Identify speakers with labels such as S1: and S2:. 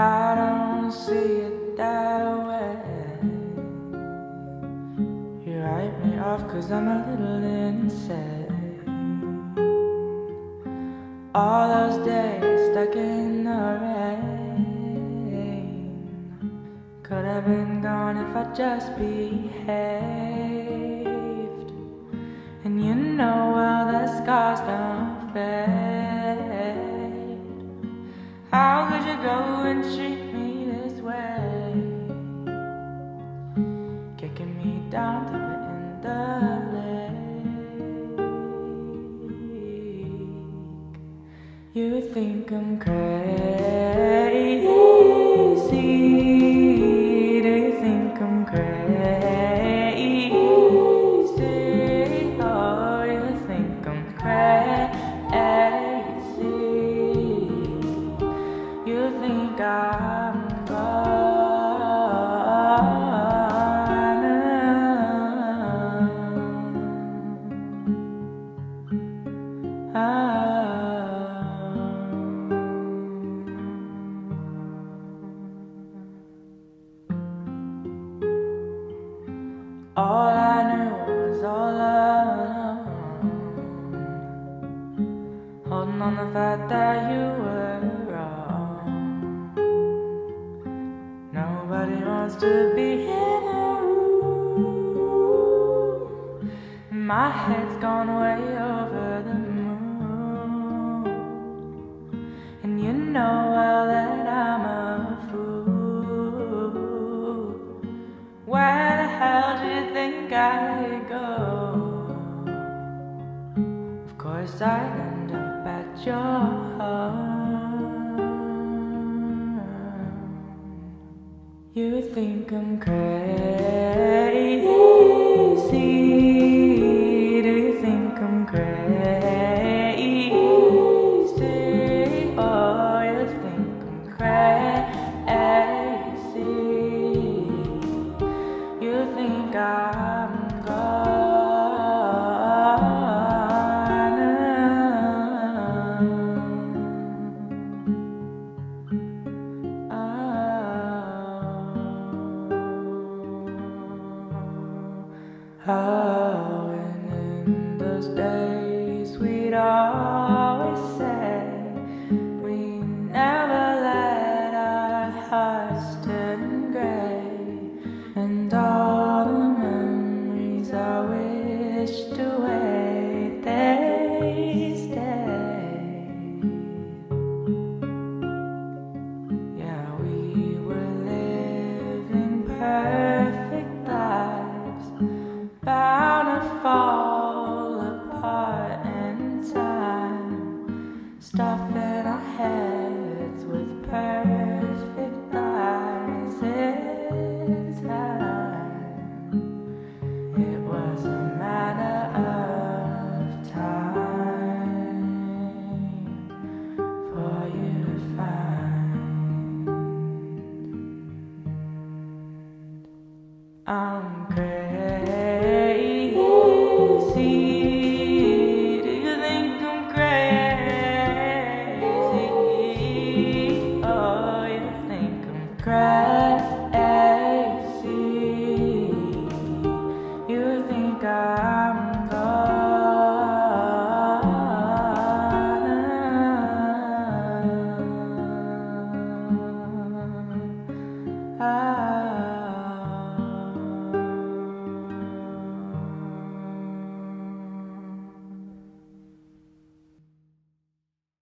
S1: I don't see it that way. You write me off cause I'm a little insane. All those days stuck in the rain could have been gone if I just behaved. And you know, well, the scars don't fade. Down lake. You think I'm crazy? Do you think I'm crazy? Oh, you think I'm crazy? You think I'm All I knew was all alone. Holding on the fact that you were wrong. Nobody wants to be in a room. My head's gone way over outside and up at your home. You think I'm crazy? Do you think I'm crazy? Oh, you think I'm crazy? You think I'm How and in those days we'd always say we never let our hearts turn grey, and all the memories I wish to. Um, I'm crazy.